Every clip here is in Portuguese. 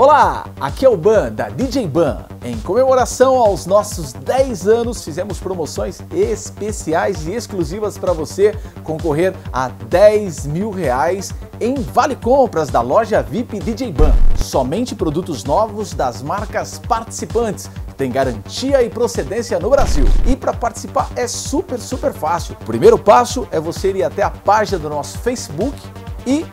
Olá, aqui é o Ban da DJ Ban. Em comemoração aos nossos 10 anos, fizemos promoções especiais e exclusivas para você concorrer a 10 mil reais em Vale Compras da loja VIP DJ Ban. Somente produtos novos das marcas participantes tem garantia e procedência no Brasil. E para participar é super, super fácil. O primeiro passo é você ir até a página do nosso Facebook e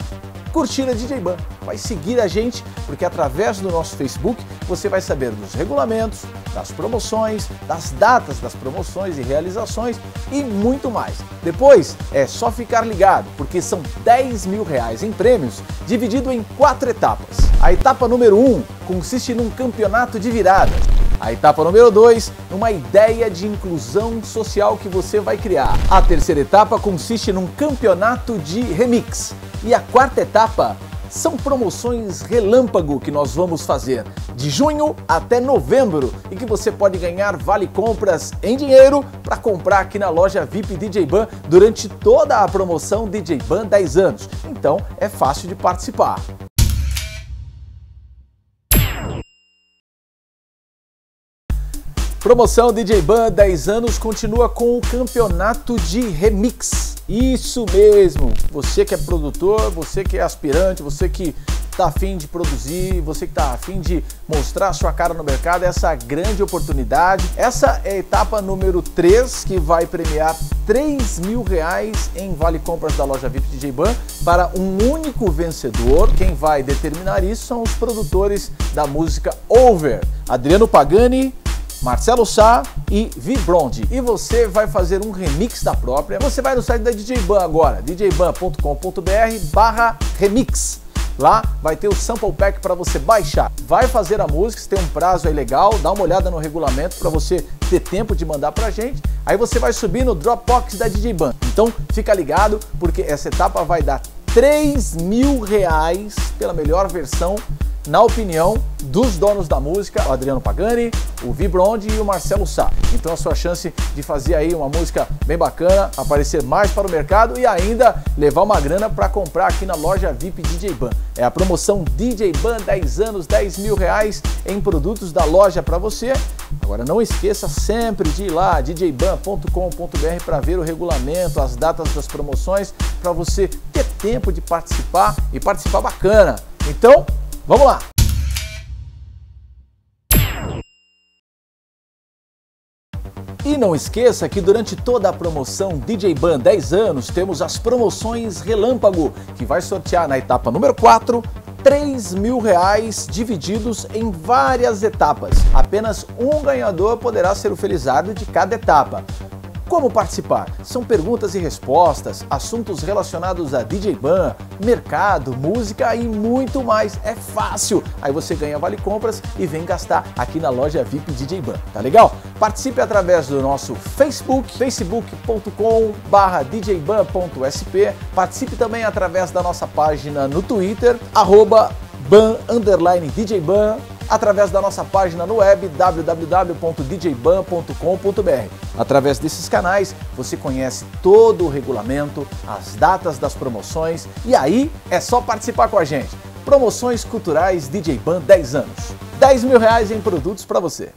curtir a DJ Ban. Vai seguir a gente, porque através do nosso Facebook você vai saber dos regulamentos, das promoções, das datas das promoções e realizações e muito mais. Depois é só ficar ligado, porque são 10 mil reais em prêmios, dividido em quatro etapas. A etapa número 1 um consiste num campeonato de viradas. A etapa número 2, uma ideia de inclusão social que você vai criar. A terceira etapa consiste num campeonato de remix. E a quarta etapa são promoções relâmpago que nós vamos fazer de junho até novembro e que você pode ganhar vale compras em dinheiro para comprar aqui na loja VIP DJ Ban durante toda a promoção DJ Ban 10 anos. Então é fácil de participar. Promoção DJ Ban 10 anos continua com o campeonato de remix. Isso mesmo, você que é produtor, você que é aspirante, você que está afim de produzir, você que está afim de mostrar sua cara no mercado, essa grande oportunidade. Essa é a etapa número 3 que vai premiar 3 mil reais em vale compras da loja VIP DJ Ban para um único vencedor. Quem vai determinar isso são os produtores da música Over, Adriano Pagani, Marcelo Sá e Vibronde. E você vai fazer um remix da própria. Você vai no site da DJ Ban agora, djban.com.br barra remix. Lá vai ter o sample pack para você baixar. Vai fazer a música, se tem um prazo aí legal, dá uma olhada no regulamento para você ter tempo de mandar pra gente. Aí você vai subir no Dropbox da DJ Ban. Então fica ligado, porque essa etapa vai dar 3 mil reais pela melhor versão na opinião dos donos da música, o Adriano Pagani, o Vibronde e o Marcelo Sá. Então a sua chance de fazer aí uma música bem bacana, aparecer mais para o mercado e ainda levar uma grana para comprar aqui na loja VIP DJ Ban. É a promoção DJ Ban 10 anos, 10 mil reais em produtos da loja para você. Agora não esqueça sempre de ir lá, djban.com.br para ver o regulamento, as datas das promoções, para você ter tempo de participar e participar bacana. Então, Vamos lá! E não esqueça que durante toda a promoção DJ Ban 10 anos temos as promoções Relâmpago, que vai sortear na etapa número 4 3 mil reais divididos em várias etapas. Apenas um ganhador poderá ser o felizardo de cada etapa. Como participar? São perguntas e respostas, assuntos relacionados a DJ Ban, mercado, música e muito mais. É fácil. Aí você ganha vale compras e vem gastar aqui na loja VIP DJ Ban. Tá legal? Participe através do nosso Facebook, facebook.com/djban.sp. Participe também através da nossa página no Twitter, arroba ban, underline djban através da nossa página no web www.djban.com.br. Através desses canais você conhece todo o regulamento, as datas das promoções e aí é só participar com a gente. Promoções Culturais DJ Ban 10 anos. 10 mil reais em produtos para você.